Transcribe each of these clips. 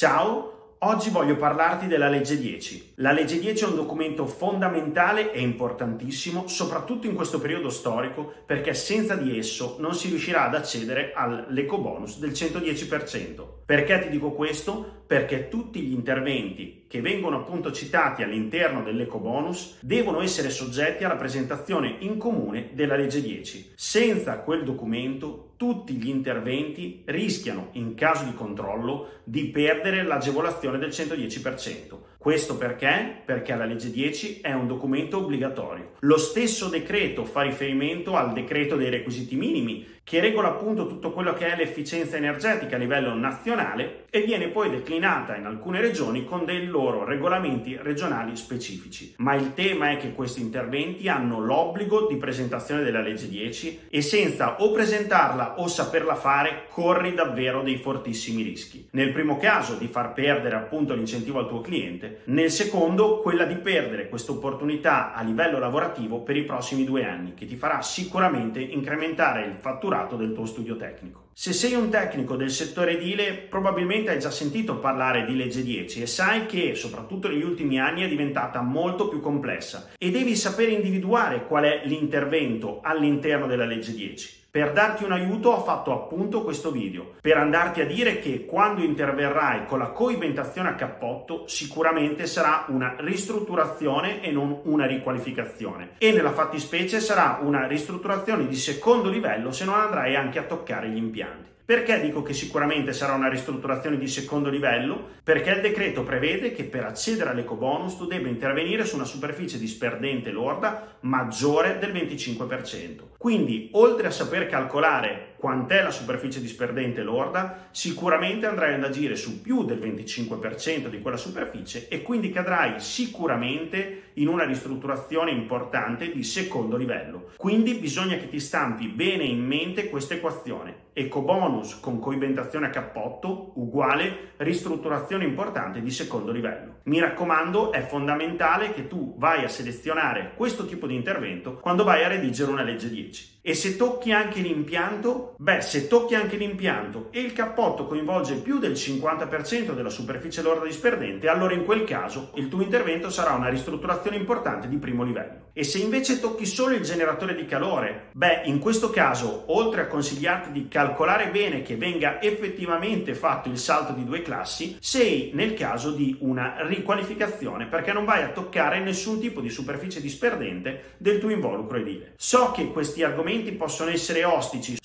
Ciao! Oggi voglio parlarti della legge 10. La legge 10 è un documento fondamentale e importantissimo, soprattutto in questo periodo storico, perché senza di esso non si riuscirà ad accedere all'eco bonus del 110%. Perché ti dico questo? Perché tutti gli interventi che vengono appunto citati all'interno dell'eco bonus devono essere soggetti alla presentazione in comune della legge 10. Senza quel documento tutti gli interventi rischiano, in caso di controllo, di perdere l'agevolazione del 110%. Questo perché? Perché la legge 10 è un documento obbligatorio. Lo stesso decreto fa riferimento al decreto dei requisiti minimi, che regola appunto tutto quello che è l'efficienza energetica a livello nazionale e viene poi declinata in alcune regioni con dei loro regolamenti regionali specifici. Ma il tema è che questi interventi hanno l'obbligo di presentazione della legge 10 e senza o presentarla o saperla fare corri davvero dei fortissimi rischi. Nel primo caso di far perdere appunto l'incentivo al tuo cliente, nel secondo quella di perdere questa opportunità a livello lavorativo per i prossimi due anni che ti farà sicuramente incrementare il fatturato del tuo studio tecnico. Se sei un tecnico del settore edile, probabilmente hai già sentito parlare di legge 10 e sai che, soprattutto negli ultimi anni, è diventata molto più complessa e devi sapere individuare qual è l'intervento all'interno della legge 10. Per darti un aiuto ho fatto appunto questo video, per andarti a dire che quando interverrai con la coibentazione a cappotto sicuramente sarà una ristrutturazione e non una riqualificazione e nella fattispecie sarà una ristrutturazione di secondo livello se non andrai anche a toccare gli impianti. Perché dico che sicuramente sarà una ristrutturazione di secondo livello? Perché il decreto prevede che per accedere all'ecobonus tu debba intervenire su una superficie disperdente lorda maggiore del 25%. Quindi, oltre a saper calcolare quant'è la superficie disperdente lorda, sicuramente andrai ad agire su più del 25% di quella superficie e quindi cadrai sicuramente in una ristrutturazione importante di secondo livello. Quindi bisogna che ti stampi bene in mente questa equazione. Ecobonus con coibentazione a cappotto uguale ristrutturazione importante di secondo livello. Mi raccomando, è fondamentale che tu vai a selezionare questo tipo di intervento quando vai a redigere una legge 10. E se tocchi anche l'impianto, beh, se tocchi anche l'impianto e il cappotto coinvolge più del 50% della superficie lorda disperdente, allora in quel caso il tuo intervento sarà una ristrutturazione importante di primo livello. E se invece tocchi solo il generatore di calore, beh, in questo caso, oltre a consigliarti di calcolare bene che venga effettivamente fatto il salto di due classi, sei nel caso di una riqualificazione perché non vai a toccare nessun tipo di superficie disperdente del tuo involucro edile. So che questi argomenti possono essere ostici,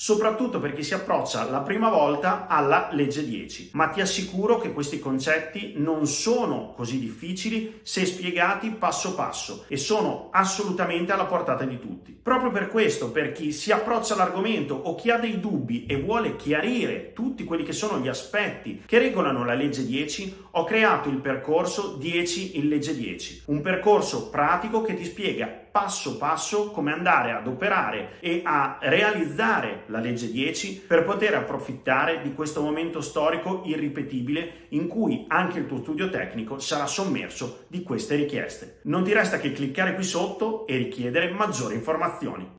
soprattutto per chi si approccia la prima volta alla legge 10, ma ti assicuro che questi concetti non sono così difficili se spiegati passo passo e sono assolutamente alla portata di tutti. Proprio per questo, per chi si approccia all'argomento o chi ha dei dubbi e vuole chiarire tutti quelli che sono gli aspetti che regolano la legge 10, ho creato il percorso 10 in legge 10, un percorso pratico che ti spiega passo passo come andare ad operare e a realizzare la legge 10 per poter approfittare di questo momento storico irripetibile in cui anche il tuo studio tecnico sarà sommerso di queste richieste. Non ti resta che cliccare qui sotto e richiedere maggiori informazioni.